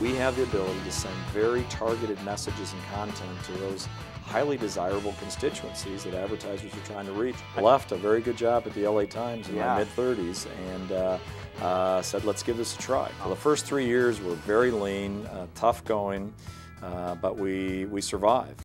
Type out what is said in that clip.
We have the ability to send very targeted messages and content to those highly desirable constituencies that advertisers are trying to reach. I left a very good job at the LA Times in Yeah. my mid 30s and uh, uh, said, let's give this a try. Well, the first three years were very lean, uh, tough going, uh, but we, we survived.